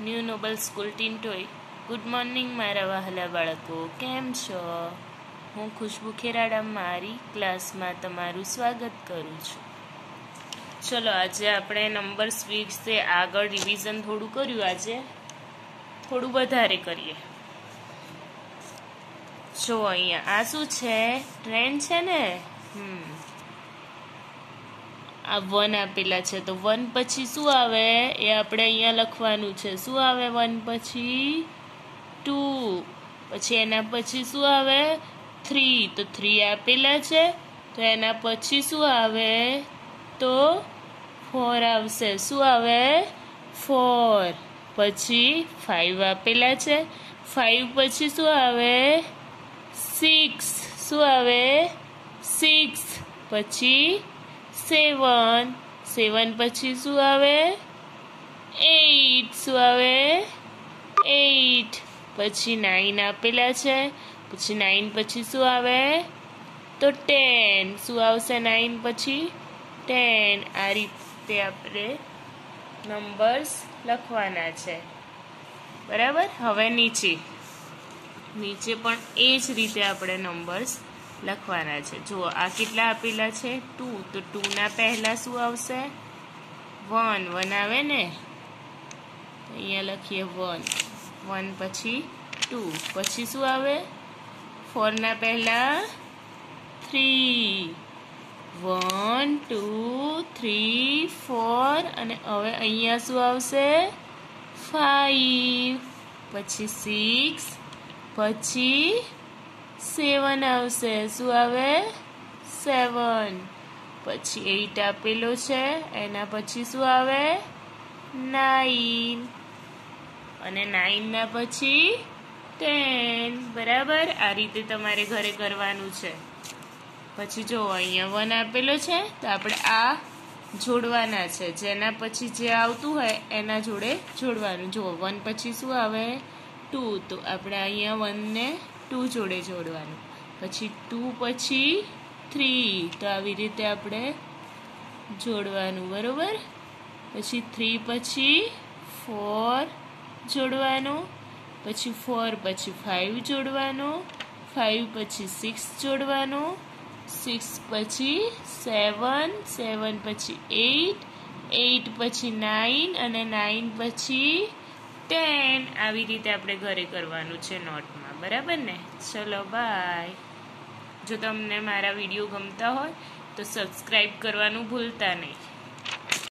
New Nobel school ટિન્ટોય good morning મારા વહાલા બાળકો. કેમ છો? હું ખુશ્બુ ખેરાડા મારી ક્લાસમાં તમારું સ્વાગત કરું છું. ચલો, આજે આપણે નંબર વિશે આગળ રિવિઝન થોડું કર્યું આજે. થોડું વધારે કરીએ. જો અહીંયા, આ શું છે? ટ્રેન છે ને? હમ. આ વન આપેલા છે. તો વન પછી શું આવે? એ આપણે અહીંયા લખવાનું છે. શું આવે વન પછી? ટુ. પછી એના પછી શું આવે? થ્રી. તો થ્રી આપેલા છે. તો એના પછી શું આવે? તો ફોર આવશે. શું આવે? ફોર. પછી ફાઈવ આપેલા છે. ફાઈવ પછી શું આવે? સિક્સ. શું આવે? સિક્સ. પછી સેવન. સેવન પછી શું આવે? એઇટ. શું આવે? એઇટ. પછી નાઇન આપેલા છે. પછી નાઇન પછી શું આવે? તો ટેન. શું આવશે નાઇન પછી? ટેન. આ રીતે આપણે નંબર્સ લખવાના છે. બરાબર? હવે નીચે. નીચે પણ એ જ રીતે આપણે નંબર્સ લખવાના છે. જુઓ આ કેટલા આપેલા છે? ટુ તો ટુના પહેલાં શું આવશે? વન વન આવે ને? અહીંયા લખીએ વન વન પછી ટુ પછી શું આવે? ફોરના પહેલાં three one two three four અને હવે અહીંયા શું આવશે? ફાઈવ પછી સિક્સ પછી સેવન આવશે. શું આવે? સેવન. પછી એઇટ આપેલો છે. એના પછી શું આવે? નાઇન અને નાઇનના પછી ટેન બરાબર? આ રીતે તમારે ઘરે કરવાનું છે. પછી જો અહીંયા વન આપેલો છે, તો આપણે આ જોડવાના છે. જેના પછી જે આવતું હોય, એના જોડે જોડવાનું. જુઓ વન પછી શું આવે? ટુ તો આપણે અહીંયા વનને ટુ જોડે જોડવાનું. પછી ટુ, પછી થ્રી. તો આવી રીતે આપણે જોડવાનું, બરાબર? પછી થ્રી, પછી ફોર જોડવાનું. પછી ફોર, પછી ફાઇવ જોડવાનું. ફાઇવ પછી સિક્સ જોડવાનું. સિક્સ, પછી સેવન. સેવન, પછી એઇટ એઇટ પછી નાઇન અને નાઇન પછી ટેન આવી રીતે આપણે ઘરે કરવાનું છે નોટમાં. બરાબર ને? ચલો બાય જો તમને મારા વીડિયો ગમતા હોય, તો સબસ્ક્રાઈબ કરવાનું ભૂલતા નહીં.